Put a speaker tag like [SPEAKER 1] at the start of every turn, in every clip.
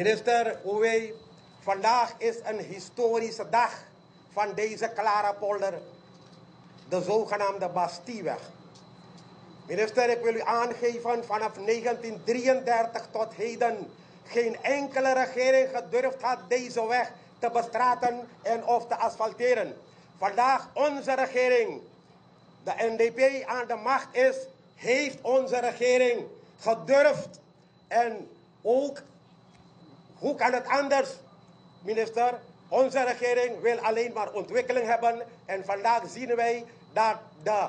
[SPEAKER 1] Minister Owe, vandaag is een historische dag van deze Clara Polder, de zogenaamde Bastieweg. Minister, ik wil u aangeven, vanaf 1933 tot heden geen enkele regering gedurfd had deze weg te bestraten en of te asfalteren. Vandaag onze regering, de NDP aan de macht is, heeft onze regering gedurfd. En ook, hoe kan het anders, minister? Onze regering wil alleen maar ontwikkeling hebben. En vandaag zien wij dat de,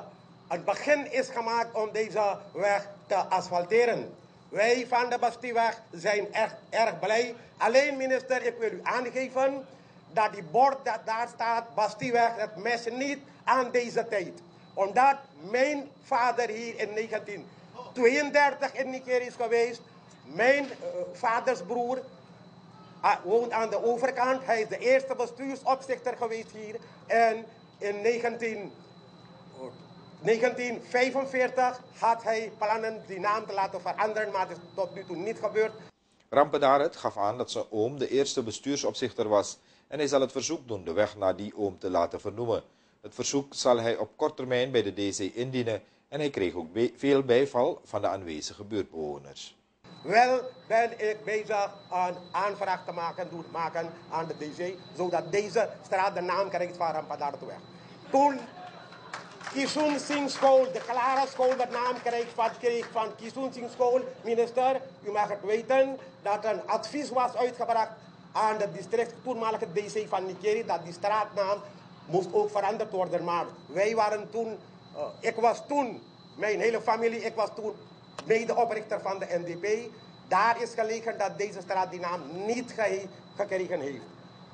[SPEAKER 1] een begin is gemaakt om deze weg te asfalteren. Wij van de Bastieweg zijn echt erg blij. Alleen minister, ik wil u aangeven dat die bord dat daar staat, Bastieweg, dat mensen niet aan deze tijd. Omdat mijn vader hier in 1932 in Nigeria is geweest. Mijn uh, vaders broer uh, woont aan de overkant. Hij is de eerste bestuursopzichter geweest hier. En in 19, 1945 had hij plannen die naam te laten veranderen, maar het is tot nu toe niet gebeurd.
[SPEAKER 2] Rampedaret gaf aan dat zijn oom de eerste bestuursopzichter was en hij zal het verzoek doen de weg naar die oom te laten vernoemen. Het verzoek zal hij op korte termijn bij de DC indienen en hij kreeg ook veel bijval van de aanwezige buurtbewoners.
[SPEAKER 1] Wel ben ik bezig een aanvraag te maken, doen maken aan de DC, zodat deze straat de naam krijgt van Rampadaartweg. Toen Kisun Singh School, de Clara School, de naam kreeg van, kreeg van Kisun Singh School, minister, u mag het weten, dat een advies was uitgebracht aan de district, toenmalige DC van Nigeria, dat die straatnaam moest ook veranderd worden. Maar wij waren toen, uh, ik was toen, mijn hele familie, ik was toen medeoprichter van de NDP. Daar is gelegen dat deze straat die naam niet ge gekregen heeft.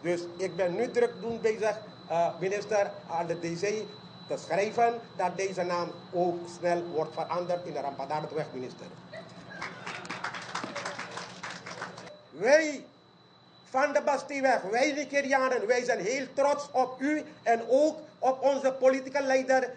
[SPEAKER 1] Dus ik ben nu druk doen bezig, uh, minister, aan de DC te schrijven dat deze naam ook snel wordt veranderd in de Rampadaardweg, minister. Wij van de Bastieweg, wij Nigerianen, wij zijn heel trots op u en ook op onze politieke leider,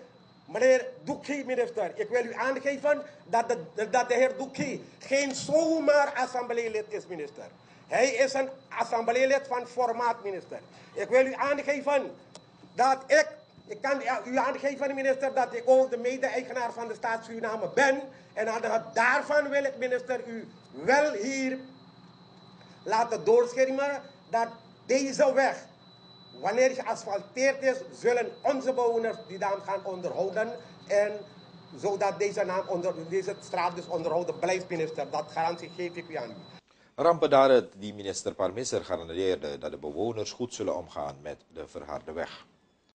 [SPEAKER 1] meneer Doekie, minister. Ik wil u aangeven dat de, dat de heer Doekie geen zomaar assembleelid is, minister. Hij is een assembleelid van formaat, minister. Ik wil u aangeven dat ik, ik kan u aangeven, minister, dat ik ook de mede-eigenaar van de staat ben. En daarvan wil ik, minister, u wel hier laten doorschermen dat deze weg, wanneer geasfalteerd is, zullen onze bewoners die naam gaan onderhouden. En zodat deze, naam onder, deze straat dus onderhouden blijft, minister. Dat garantie geef ik u aan.
[SPEAKER 2] Rampedaret, die minister Parmisser garandeerde dat de bewoners goed zullen omgaan met de verharde weg.